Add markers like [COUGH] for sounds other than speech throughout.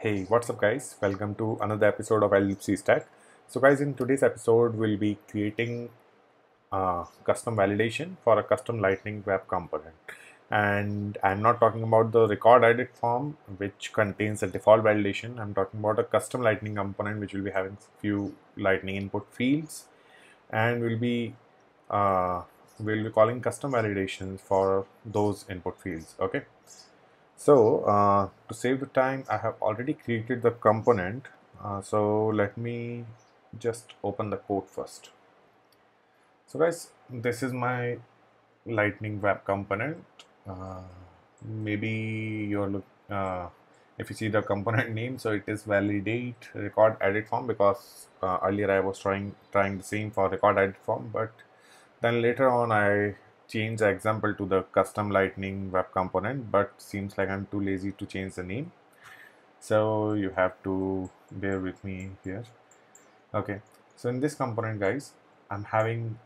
Hey, what's up, guys? Welcome to another episode of LWC Stack. So, guys, in today's episode, we'll be creating a custom validation for a custom Lightning Web component. And I'm not talking about the record edit form, which contains a default validation. I'm talking about a custom Lightning component, which will be having few Lightning input fields, and we'll be uh, we'll be calling custom validations for those input fields. Okay. So uh, to save the time, I have already created the component. Uh, so let me just open the code first. So guys, this is my Lightning Web component. Uh, maybe you're look, uh, if you see the component [LAUGHS] name, so it is validate record edit form because uh, earlier I was trying trying the same for record edit form, but then later on I change the example to the custom lightning web component but seems like I'm too lazy to change the name. So you have to bear with me here. Okay. So in this component guys I'm having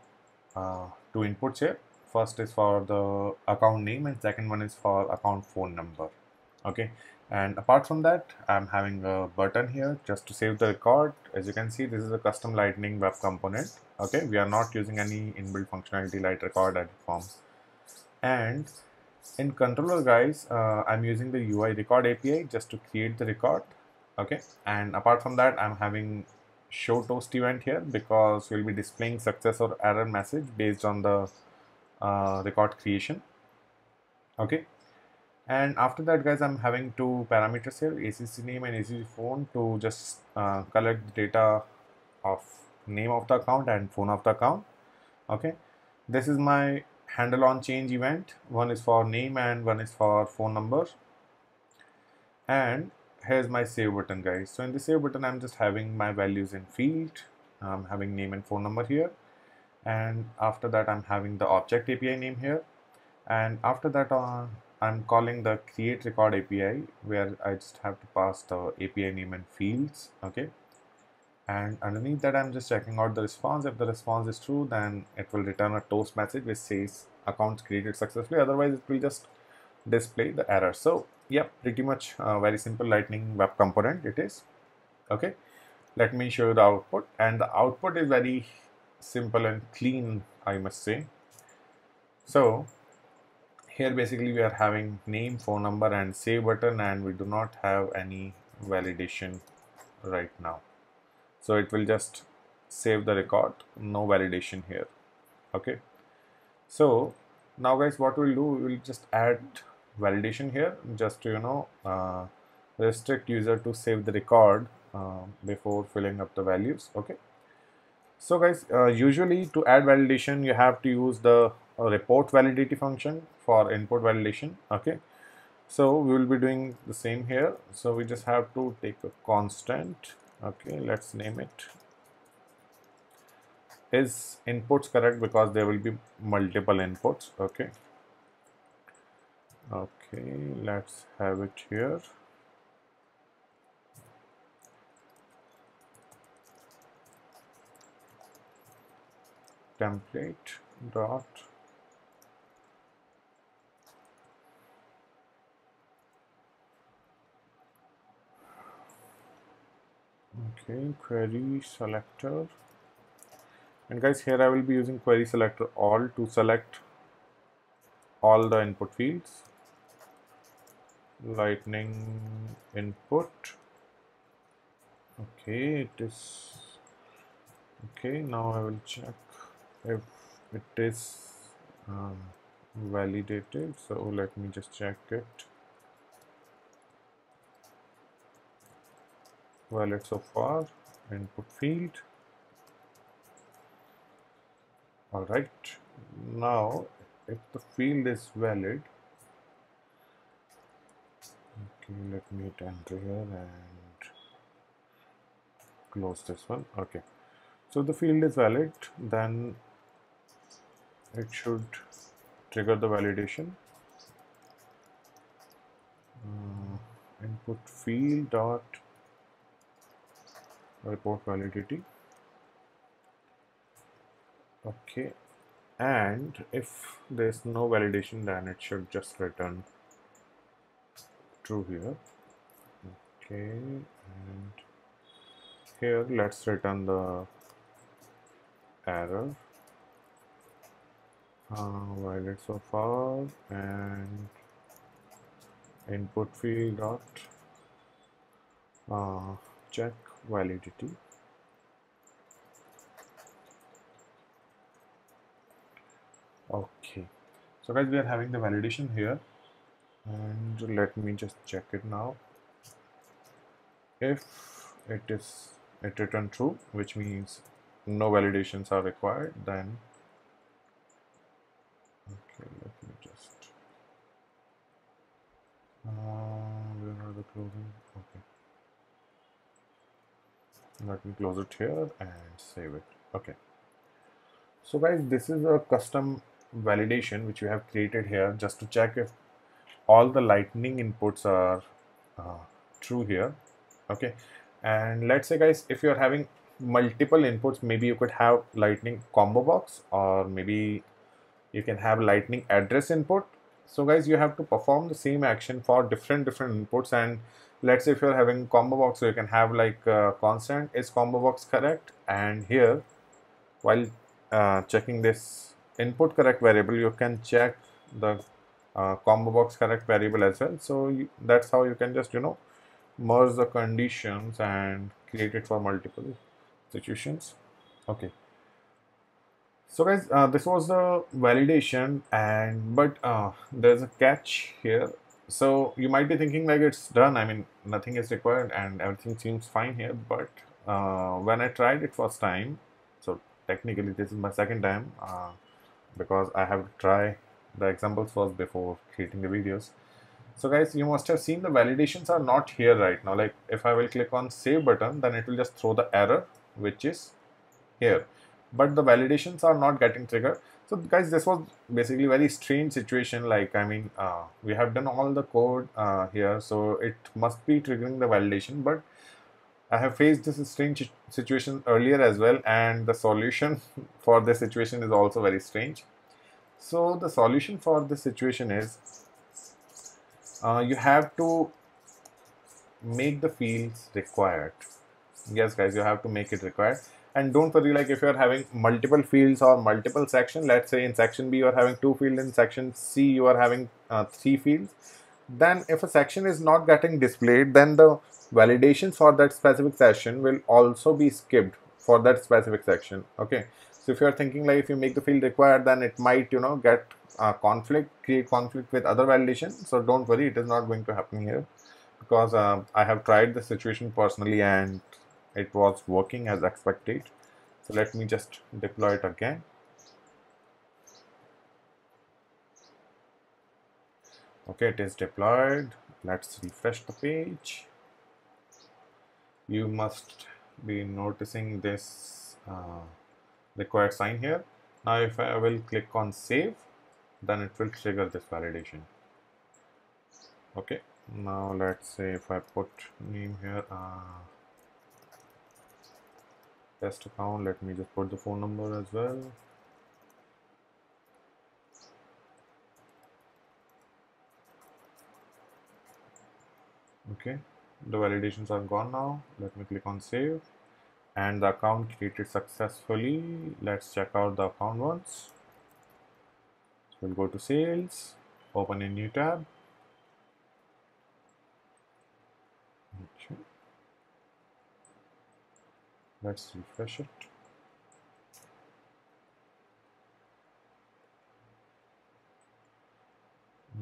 uh, two inputs here. First is for the account name and second one is for account phone number. Okay. And apart from that I'm having a button here just to save the record. As you can see this is a custom lightning web component okay we are not using any inbuilt functionality like record edit form and in controller guys uh, I'm using the UI record API just to create the record. Okay and apart from that I'm having show toast event here because we'll be displaying success or error message based on the uh, record creation. Okay and after that guys I'm having two parameters here ACC name and ACC phone to just uh, collect the data of name of the account and phone of the account okay? This is my handle on change event. One is for name and one is for phone number. And here's my save button guys. So in the save button i'm just having my values in field. I'm having name and phone number here. And after that i'm having the object api name here. And after that uh, i'm calling the create record api where i just have to pass the api name and fields okay and underneath that I'm just checking out the response. If the response is true then it will return a toast message which says accounts created successfully. Otherwise it will just display the error. So yeah pretty much uh, very simple lightning web component it is. Okay. Let me show you the output. And the output is very simple and clean I must say. So here basically we are having name phone number and save button and we do not have any validation right now so it will just save the record. No validation here. Okay. So now guys what we'll do we will just add validation here. Just to you know uh, restrict user to save the record uh, before filling up the values. Okay. So guys uh, usually to add validation you have to use the uh, report validity function for input validation. Okay. So we will be doing the same here. So we just have to take a constant okay let's name it. Is inputs correct because there will be multiple inputs? Okay. Okay let's have it here. Template dot okay query selector. And guys here I will be using query selector all to select all the input fields. Lightning input. Okay it is okay now I will check if it is um, validated. So let me just check it valid so far. Input field. All right. Now if the field is valid okay let me hit enter here and close this one. Okay. So the field is valid then it should trigger the validation. Uh, input field dot report validity okay. And if there's no validation then it should just return. True here. Okay. And here let's return the error. Uh, valid so far. And input field dot uh, check validity. Okay. So guys we are having the validation here. And let me just check it now. If it is it return true which means no validations are required then okay let me just uh, where are the closing okay let me close it here and save it. Okay. So guys this is a custom validation which we have created here just to check if all the lightning inputs are uh, true here. Okay. And let's say guys if you're having multiple inputs maybe you could have lightning combo box or maybe you can have lightning address input so guys you have to perform the same action for different different inputs. And let's say if you're having combo box so you can have like uh, constant. Is combo box correct? And here while uh, checking this input correct variable you can check the uh, combo box correct variable as well. So you, that's how you can just you know merge the conditions and create it for multiple situations. Okay so guys uh, this was the validation and but uh, there's a catch here. So you might be thinking like it's done. I mean nothing is required and everything seems fine here but uh, when i tried it first time so technically this is my second time uh, because i have to try the examples first before creating the videos. So guys you must have seen the validations are not here right now. Like if I will click on save button then it will just throw the error which is here but the validations are not getting triggered. So guys this was basically very strange situation. Like I mean uh, we have done all the code uh, here so it must be triggering the validation but I have faced this strange situation earlier as well and the solution [LAUGHS] for this situation is also very strange. So the solution for this situation is uh, you have to make the fields required. Yes guys you have to make it required and don't worry like if you're having multiple fields or multiple section let's say in section b you're having two fields in section c you are having uh, three fields then if a section is not getting displayed then the validations for that specific section will also be skipped for that specific section okay? So if you're thinking like if you make the field required then it might you know get uh, conflict create conflict with other validation. So don't worry it is not going to happen here because uh, I have tried the situation personally and it was working as expected. So let me just deploy it again. Okay it is deployed. Let's refresh the page. You must be noticing this uh, required sign here. Now if I will click on save then it will trigger this validation. Okay now let's say if I put name here uh, test account. Let me just put the phone number as well. Okay. The validations are gone now. Let me click on save. And the account created successfully. Let's check out the account once. We'll go to sales. Open a new tab okay. Let's refresh it.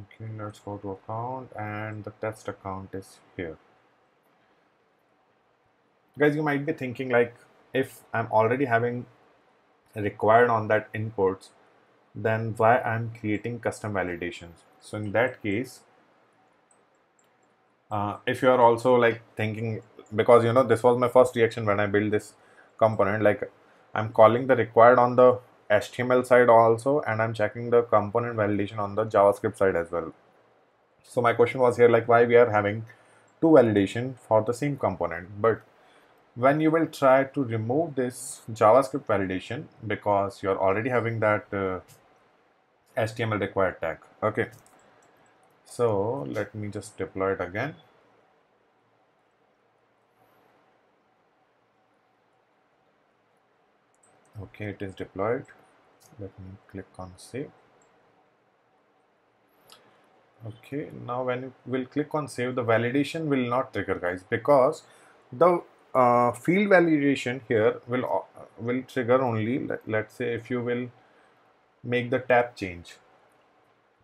Okay let's go to account and the test account is here. Guys you might be thinking like if I'm already having required on that inputs then why I'm creating custom validations? So in that case uh, if you are also like thinking because you know this was my first reaction when I built this component like I'm calling the required on the HTML side also and I'm checking the component validation on the JavaScript side as well. So my question was here like why we are having two validation for the same component? But when you will try to remove this JavaScript validation because you're already having that uh, HTML required tag. Okay so let me just deploy it again. Okay, it is deployed. Let me click on save. Okay, now when you will click on save, the validation will not trigger guys because the uh, field validation here will uh, will trigger only let, let's say if you will make the tab change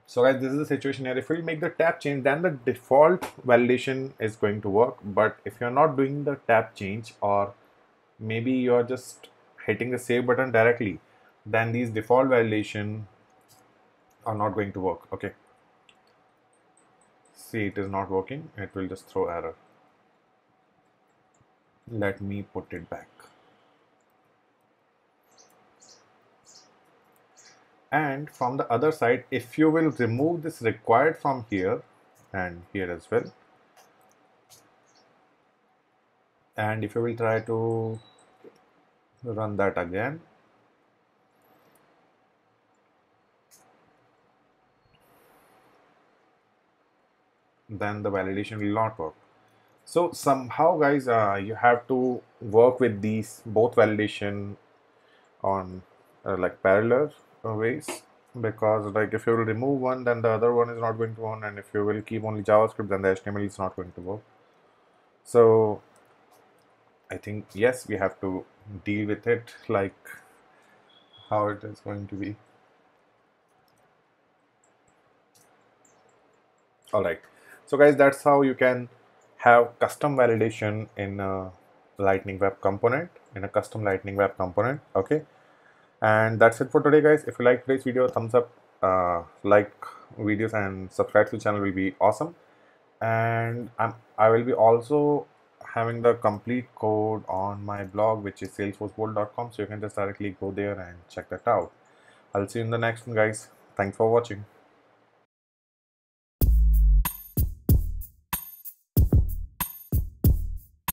so guys this is the situation here. If you make the tab change then the default validation is going to work. But if you're not doing the tab change or maybe you're just hitting the save button directly then these default validation are not going to work. Okay. See it is not working. It will just throw error. Let me put it back and from the other side if you will remove this required from here and here as well. And if you will try to run that again. Then the validation will not work. So somehow guys uh, you have to work with these both validation on uh, like parallel ways. Because like if you will remove one then the other one is not going to run and if you will keep only javascript then the html is not going to work. So i think yes we have to deal with it like how it is going to be. All right. So guys that's how you can have custom validation in a lightning web component in a custom lightning web component okay and that's it for today guys. If you like today's video thumbs up uh, like videos and subscribe to the channel will be awesome. And I'm, i will be also having the complete code on my blog which is salesforcebolt.com so you can just directly go there and check that out. I'll see you in the next one guys. Thanks for watching